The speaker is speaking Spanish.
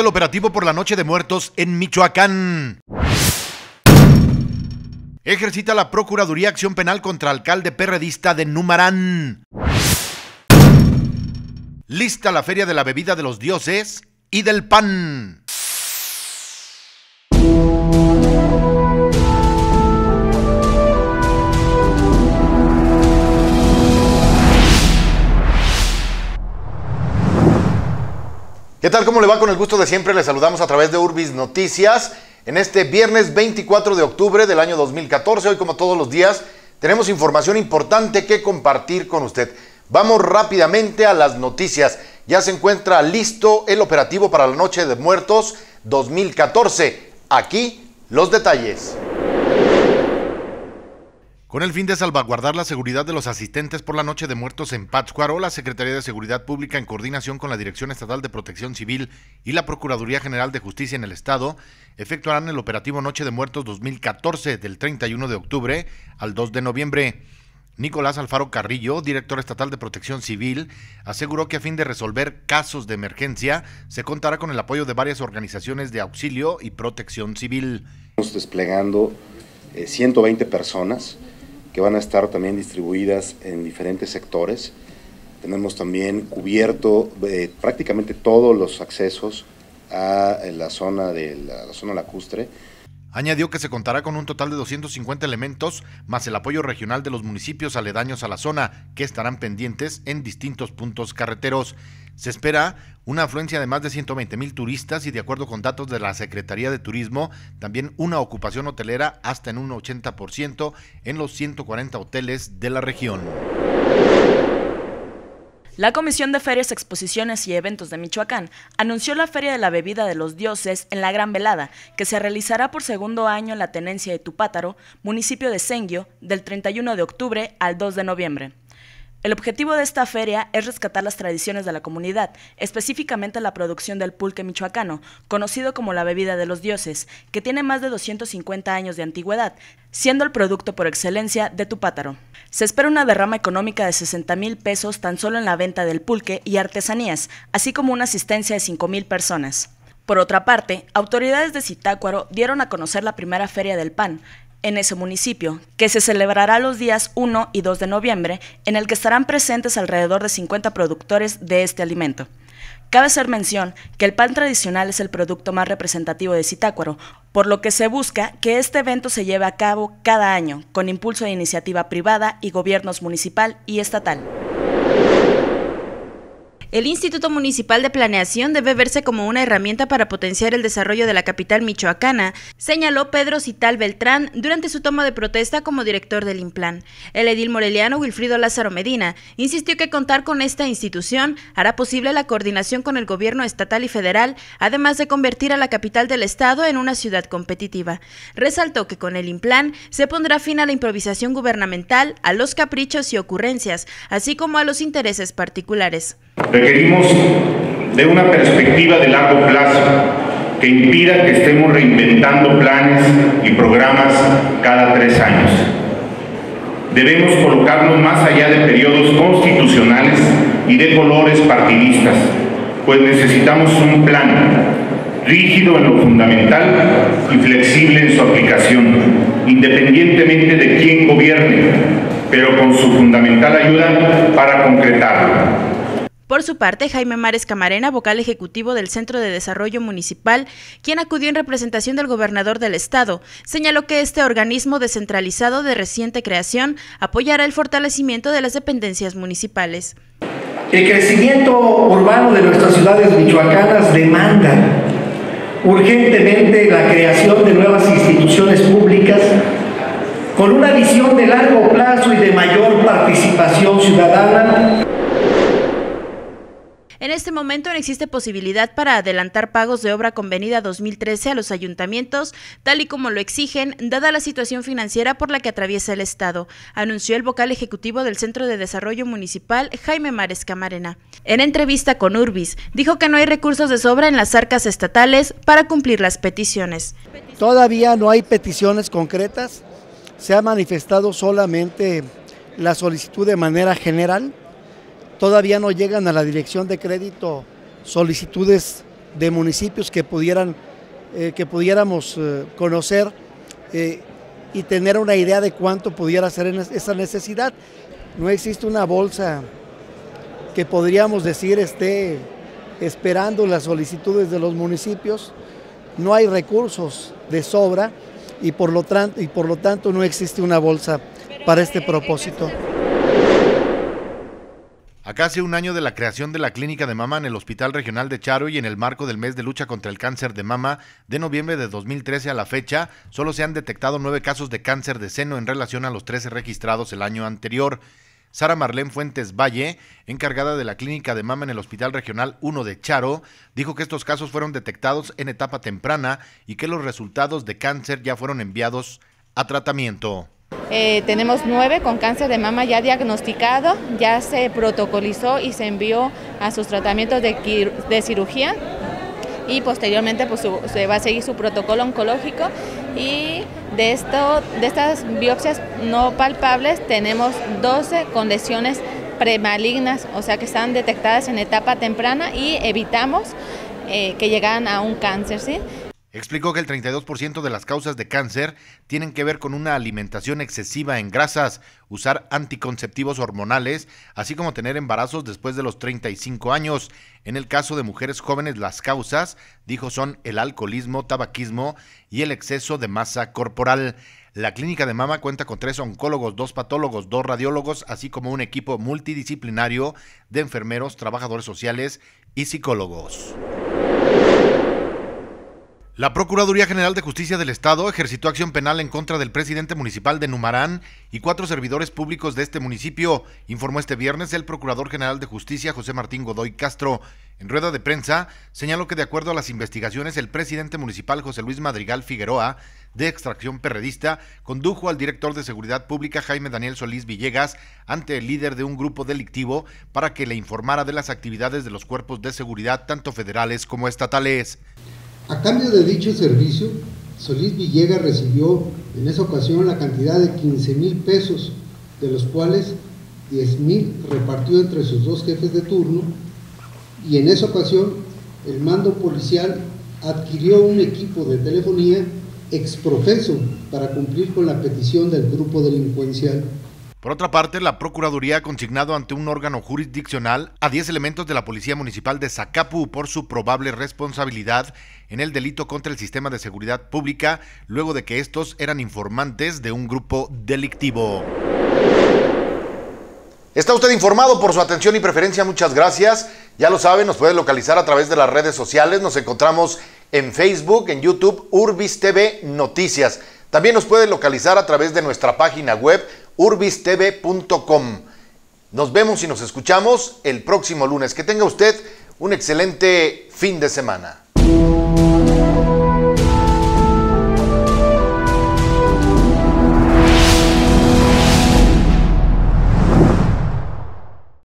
el operativo por la Noche de Muertos en Michoacán. Ejercita la Procuraduría Acción Penal contra alcalde perredista de Numarán. Lista la Feria de la Bebida de los Dioses y del Pan. Tal? ¿Cómo le va? Con el gusto de siempre le saludamos a través de Urbis Noticias en este viernes 24 de octubre del año 2014. Hoy como todos los días tenemos información importante que compartir con usted. Vamos rápidamente a las noticias. Ya se encuentra listo el operativo para la Noche de Muertos 2014. Aquí los detalles. Con el fin de salvaguardar la seguridad de los asistentes por la noche de muertos en Pátzcuaro, la Secretaría de Seguridad Pública, en coordinación con la Dirección Estatal de Protección Civil y la Procuraduría General de Justicia en el Estado, efectuarán el operativo Noche de Muertos 2014 del 31 de octubre al 2 de noviembre. Nicolás Alfaro Carrillo, director estatal de Protección Civil, aseguró que a fin de resolver casos de emergencia se contará con el apoyo de varias organizaciones de auxilio y protección civil. Estamos desplegando 120 eh, personas que van a estar también distribuidas en diferentes sectores. Tenemos también cubierto eh, prácticamente todos los accesos a la zona de la, zona lacustre. Añadió que se contará con un total de 250 elementos, más el apoyo regional de los municipios aledaños a la zona, que estarán pendientes en distintos puntos carreteros. Se espera una afluencia de más de 120 mil turistas y de acuerdo con datos de la Secretaría de Turismo, también una ocupación hotelera hasta en un 80% en los 140 hoteles de la región. La Comisión de Ferias, Exposiciones y Eventos de Michoacán anunció la Feria de la Bebida de los Dioses en la Gran Velada, que se realizará por segundo año en la tenencia de Tupátaro, municipio de Senguio, del 31 de octubre al 2 de noviembre. El objetivo de esta feria es rescatar las tradiciones de la comunidad, específicamente la producción del pulque michoacano, conocido como la bebida de los dioses, que tiene más de 250 años de antigüedad, siendo el producto por excelencia de Tupátaro. Se espera una derrama económica de 60 mil pesos tan solo en la venta del pulque y artesanías, así como una asistencia de 5 mil personas. Por otra parte, autoridades de Zitácuaro dieron a conocer la primera feria del pan, en ese municipio, que se celebrará los días 1 y 2 de noviembre, en el que estarán presentes alrededor de 50 productores de este alimento. Cabe hacer mención que el pan tradicional es el producto más representativo de Zitácuaro, por lo que se busca que este evento se lleve a cabo cada año, con impulso de iniciativa privada y gobiernos municipal y estatal. El Instituto Municipal de Planeación debe verse como una herramienta para potenciar el desarrollo de la capital michoacana, señaló Pedro Cital Beltrán durante su toma de protesta como director del Implan. El edil moreliano Wilfrido Lázaro Medina insistió que contar con esta institución hará posible la coordinación con el gobierno estatal y federal, además de convertir a la capital del estado en una ciudad competitiva. Resaltó que con el Implan se pondrá fin a la improvisación gubernamental, a los caprichos y ocurrencias, así como a los intereses particulares. Requerimos de una perspectiva de largo plazo que impida que estemos reinventando planes y programas cada tres años. Debemos colocarnos más allá de periodos constitucionales y de colores partidistas, pues necesitamos un plan rígido en lo fundamental y flexible en su aplicación, independientemente de quién gobierne, pero con su fundamental ayuda para concretarlo. Por su parte, Jaime Mares Camarena, vocal ejecutivo del Centro de Desarrollo Municipal, quien acudió en representación del gobernador del estado, señaló que este organismo descentralizado de reciente creación apoyará el fortalecimiento de las dependencias municipales. El crecimiento urbano de nuestras ciudades michoacanas demanda urgentemente la creación de nuevas instituciones públicas con una visión de largo plazo y de mayor participación ciudadana en este momento no existe posibilidad para adelantar pagos de obra convenida 2013 a los ayuntamientos, tal y como lo exigen, dada la situación financiera por la que atraviesa el Estado, anunció el vocal ejecutivo del Centro de Desarrollo Municipal, Jaime Mares Camarena. En entrevista con Urbis, dijo que no hay recursos de sobra en las arcas estatales para cumplir las peticiones. Todavía no hay peticiones concretas, se ha manifestado solamente la solicitud de manera general todavía no llegan a la dirección de crédito solicitudes de municipios que, pudieran, eh, que pudiéramos eh, conocer eh, y tener una idea de cuánto pudiera ser esa necesidad. No existe una bolsa que podríamos decir esté esperando las solicitudes de los municipios, no hay recursos de sobra y por lo, y por lo tanto no existe una bolsa para este propósito. A casi un año de la creación de la clínica de mama en el Hospital Regional de Charo y en el marco del mes de lucha contra el cáncer de mama de noviembre de 2013 a la fecha, solo se han detectado nueve casos de cáncer de seno en relación a los 13 registrados el año anterior. Sara Marlene Fuentes Valle, encargada de la clínica de mama en el Hospital Regional 1 de Charo, dijo que estos casos fueron detectados en etapa temprana y que los resultados de cáncer ya fueron enviados a tratamiento. Eh, tenemos nueve con cáncer de mama ya diagnosticado, ya se protocolizó y se envió a sus tratamientos de, cirugía y posteriormente pues, se va a seguir su protocolo oncológico y de, esto, de estas biopsias no palpables tenemos 12 con lesiones premalignas, o sea que están detectadas en etapa temprana y evitamos eh, que llegaran a un cáncer. ¿sí? Explicó que el 32% de las causas de cáncer tienen que ver con una alimentación excesiva en grasas, usar anticonceptivos hormonales, así como tener embarazos después de los 35 años. En el caso de mujeres jóvenes, las causas, dijo, son el alcoholismo, tabaquismo y el exceso de masa corporal. La clínica de mama cuenta con tres oncólogos, dos patólogos, dos radiólogos, así como un equipo multidisciplinario de enfermeros, trabajadores sociales y psicólogos. La Procuraduría General de Justicia del Estado ejercitó acción penal en contra del presidente municipal de Numarán y cuatro servidores públicos de este municipio, informó este viernes el Procurador General de Justicia José Martín Godoy Castro. En rueda de prensa, señaló que de acuerdo a las investigaciones, el presidente municipal José Luis Madrigal Figueroa, de extracción perredista, condujo al director de Seguridad Pública Jaime Daniel Solís Villegas ante el líder de un grupo delictivo para que le informara de las actividades de los cuerpos de seguridad, tanto federales como estatales. A cambio de dicho servicio, Solís Villegas recibió en esa ocasión la cantidad de 15 mil pesos, de los cuales 10 mil repartió entre sus dos jefes de turno y en esa ocasión el mando policial adquirió un equipo de telefonía exprofeso para cumplir con la petición del grupo delincuencial. Por otra parte, la Procuraduría ha consignado ante un órgano jurisdiccional a 10 elementos de la Policía Municipal de Zacapu por su probable responsabilidad en el delito contra el sistema de seguridad pública, luego de que estos eran informantes de un grupo delictivo. Está usted informado por su atención y preferencia, muchas gracias. Ya lo saben, nos puede localizar a través de las redes sociales, nos encontramos en Facebook, en YouTube, Urbis TV Noticias. También nos puede localizar a través de nuestra página web urbistv.com. Nos vemos y nos escuchamos el próximo lunes. Que tenga usted un excelente fin de semana.